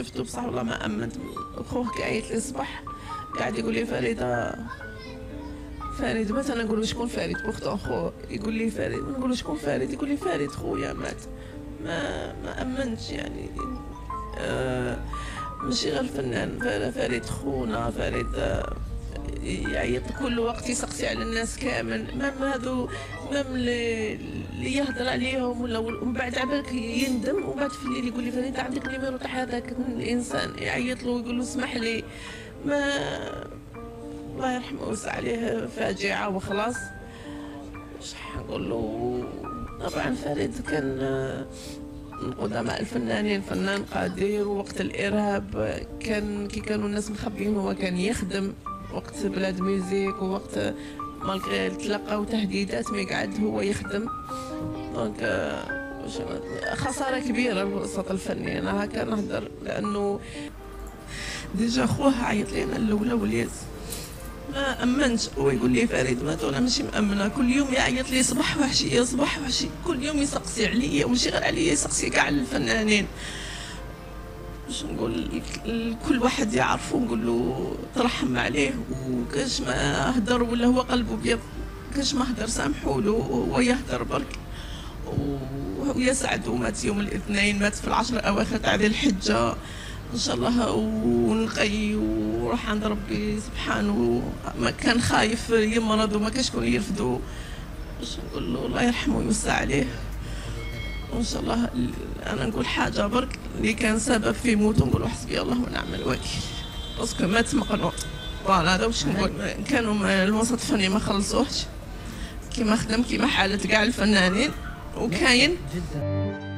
شفته بصح والله ما آمنت. خوه كعيط لي صباح قاعد يقول لي فريدة فريد مثلا نقول شكون فريد؟ pourtant خوه يقول لي فريد نقول شكون فريد؟ يقول لي فريد خويا مات. ما ما امنتش يعني. آه ماشي غير فنان. فريد خونا فريد آه يعيط كل وقت يسقسي على الناس كامل. même هذو même اللي يهضر عليهم ولا ومن بعد عبالك يندم ومن بعد في الليل يقول لي فريد عندك numéro تاع هذاك الإنسان يعيط له ويقول له اسمح لي. ما الله يرحمه ويوسع عليه فاجعة وخلاص. مش نقول له؟ طبعا فريد كان من قدماء الفنانين فنان قدير ووقت الإرهاب كان كي كانوا الناس مخبيين هو كان يخدم وقت بلاد ميوزيك ووقت malgré تلقاو تهديدات ما يقعد هو يخدم. donc خسارة كبيرة بالوسط الفني. أنا هكا نهضر لأنه déjà خوه عيط لينا الأولى والياس. ما أمنش. هو يقول لي فريد مات وأنا ماشي مأمنة. كل يوم يعيط لي صباح وعشيه صباح وعشيه كل يوم يسقسي عليا وماشي غير عليا يسقسي كاع الفنانين. باش نقول كل واحد يعرفه نقول له ترحم عليه وكاش ما هدر ولا هو قلبه بيض كاش ما هدر سامحوا له وهو يهدر برك ويسعد ومات يوم الاثنين مات في العشر الأواخر تاع ذي الحجة. إن شاء الله ونقي وروح عند ربي سبحانه. ما كان خايف يمرض وما كانش شكون يرفدو. باش نقول له الله يرحمه ويوسع عليه. وان شاء الله أنا نقول حاجة برك اللي كان سبب في موته نقول حسبي الله ونعم الوكيل. parce que مات مقنوط voilà هذا واش نقول؟ كانوا الوسط الفني ما خلصوهش. كيما خدم كيما حالة كاع الفنانين وكاين. جدا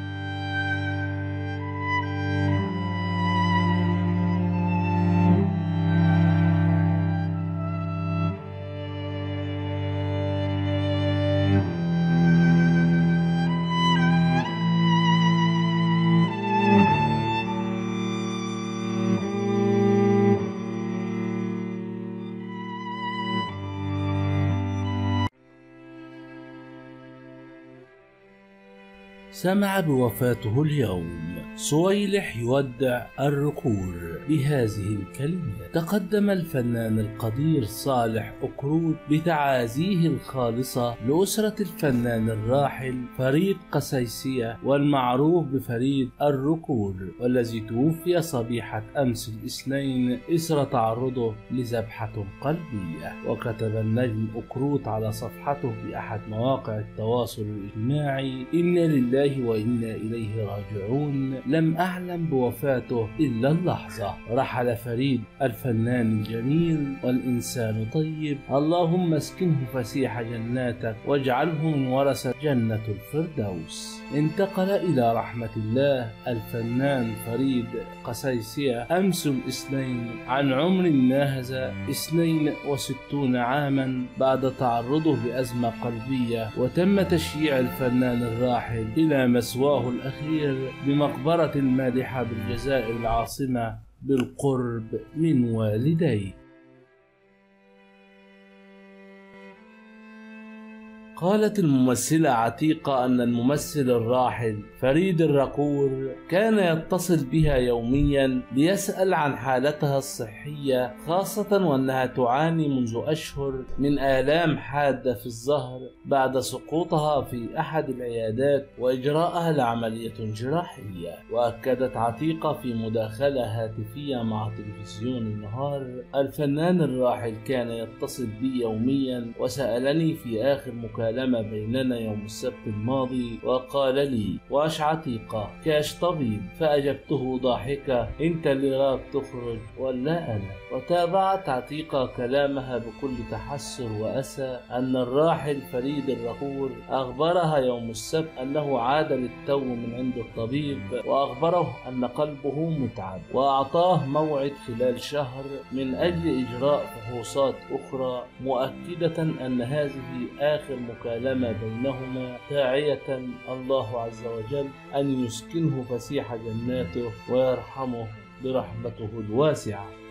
سمع بوفاته اليوم. صويلح يودع الركور بهذه الكلمات. تقدم الفنان القدير صالح أكرود بتعازيه الخالصة لأسرة الفنان الراحل فريد قسيسية والمعروف بفريد الركور والذي توفي صبيحة أمس الاثنين إثر تعرضه لذبحة قلبية. وكتب النجم أكروت على صفحته بأحد مواقع التواصل الاجتماعي إنا لله وإنا إليه راجعون. لم أعلم بوفاته إلا اللحظة. رحل فريد الفنان الجميل والإنسان طيب. اللهم اسكنه فسيح جناتك واجعله من ورثة جنة الفردوس. انتقل إلى رحمة الله الفنان فريد قسيسية أمس الاثنين عن عمر ناهز 62 عاما بعد تعرضه لأزمة قلبية وتم تشييع الفنان الراحل إلى مسواه الأخير بمقبرة المادحة بالجزائر العاصمة بالقرب من والديه. قالت الممثلة عتيقة أن الممثل الراحل فريد الرقور كان يتصل بها يوميا ليسأل عن حالتها الصحية خاصة وأنها تعاني منذ أشهر من آلام حادة في الظهر بعد سقوطها في أحد العيادات وإجراءها لعملية جراحية. وأكدت عتيقة في مداخلة هاتفية مع تلفزيون النهار الفنان الراحل كان يتصل بي يوميا وسألني في آخر مكالمة مكالمة بيننا يوم السبت الماضي وقال لي واش عتيقة؟ كاش طبيب؟ فأجبته ضاحكة إنت اللي راك تخرج. ولا أنا. وتابعت عتيقة كلامها بكل تحسر وأسى أن الراحل فريد الرقور أخبرها يوم السبت أنه عاد للتو من عند الطبيب وأخبره أن قلبه متعب وأعطاه موعد خلال شهر من أجل إجراء فحوصات أخرى مؤكدة أن هذه آخر مكالمة بينهما داعية الله عز وجل أن يسكنه فسيح جناته ويرحمه برحمته الواسعة.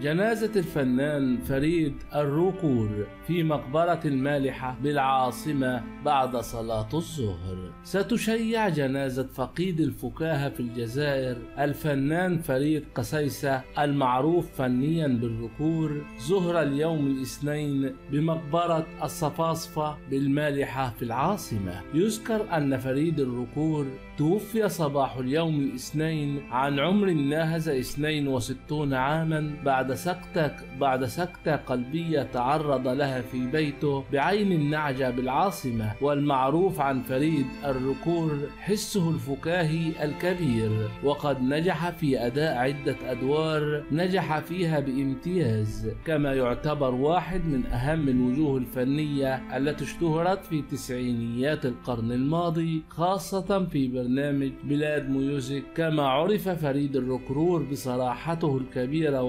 جنازة الفنان فريد الركور في مقبرة المالحة بالعاصمة بعد صلاة الظهر. ستشيع جنازة فقيد الفكاهة في الجزائر الفنان فريد قسيسة المعروف فنيا بالركور ظهر اليوم الاثنين بمقبرة الصفاصفة بالمالحة في العاصمة. يذكر أن فريد الركور توفي صباح اليوم الاثنين عن عمر ناهز 62 عاما بعد سكتة بعد سكتة قلبية تعرض لها في بيته بعين النعجة بالعاصمة والمعروف عن فريد الركور حسه الفكاهي الكبير. وقد نجح في أداء عدة أدوار نجح فيها بامتياز كما يعتبر واحد من أهم الوجوه الفنية التي اشتهرت في تسعينيات القرن الماضي خاصة في برنامج بلاد ميوزك. كما عرف فريد الركرور بصراحته الكبيرة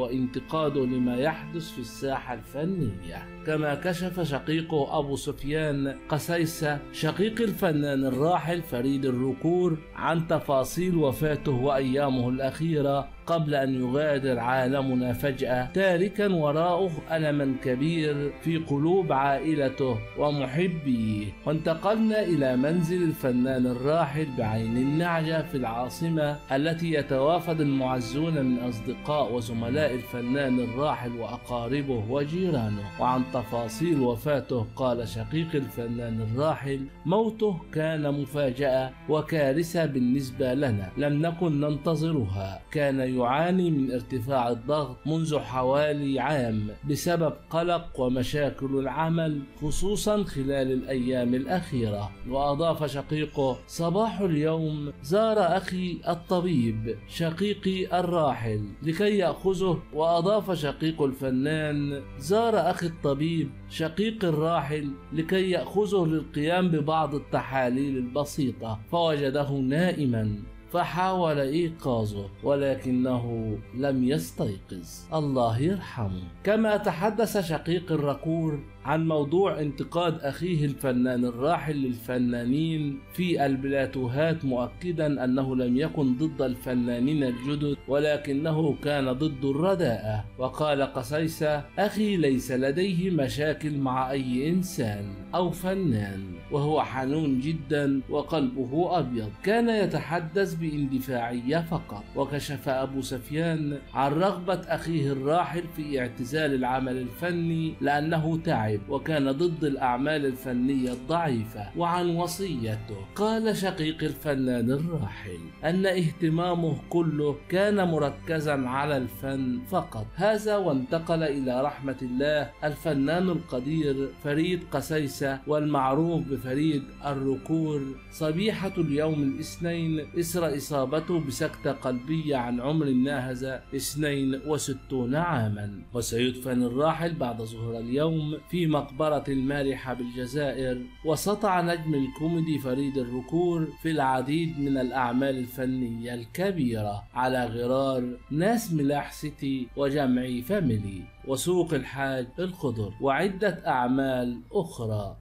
وانتقاده لما يحدث في الساحة الفنية. كما كشف شقيقه أبو سفيان قسيسة شقيق الفنان الراحل فريد الركور عن تفاصيل وفاته وأيامه الأخيرة قبل أن يغادر عالمنا فجأة. تاركا وراءه ألما كبير في قلوب عائلته ومحبيه. وانتقلنا إلى منزل الفنان الراحل بعين النعجة في العاصمة التي يتوافد المعزون من أصدقاء وزملاء الفنان الراحل وأقاربه وجيرانه. وعن تفاصيل وفاته قال شقيق الفنان الراحل موته كان مفاجأة وكارثة بالنسبة لنا لم نكن ننتظرها. كان يعاني من ارتفاع الضغط منذ حوالي عام بسبب قلق ومشاكل العمل خصوصا خلال الأيام الأخيرة. وأضاف شقيقه صباح اليوم زار أخي الطبيب شقيقي الراحل لكي يأخذه. وأضاف شقيق الفنان زار أخي الطبيب شقيق الراحل لكي يأخذه للقيام ببعض التحاليل البسيطة فوجده نائما. فحاول إيقاظه ولكنه لم يستيقظ. الله يرحمه. كما تحدث شقيق الركور عن موضوع انتقاد أخيه الفنان الراحل للفنانين في البلاتوهات مؤكدا أنه لم يكن ضد الفنانين الجدد ولكنه كان ضد الرداءه وقال قسيسه أخي ليس لديه مشاكل مع أي إنسان أو فنان وهو حنون جدا وقلبه أبيض. كان يتحدث باندفاعية فقط. وكشف أبو سفيان عن رغبة أخيه الراحل في اعتزال العمل الفني لأنه تعب. وكان ضد الأعمال الفنية الضعيفة وعن وصيته. قال شقيق الفنان الراحل أن اهتمامه كله كان مركزا على الفن فقط. هذا وانتقل إلى رحمة الله الفنان القدير فريد قسيسة والمعروف بفريد الركور. صبيحة اليوم الاثنين اثر إصابته بسكتة قلبية عن عمر ناهز 62 عاما. وسيدفن الراحل بعد ظهر اليوم في مقبرة المالحة بالجزائر وسطع نجم الكوميدي فريد الركور في العديد من الأعمال الفنية الكبيرة على غرار ناس ملاح سيتي وجمعي فاميلي وسوق الحاج الخضر وعدة أعمال أخرى.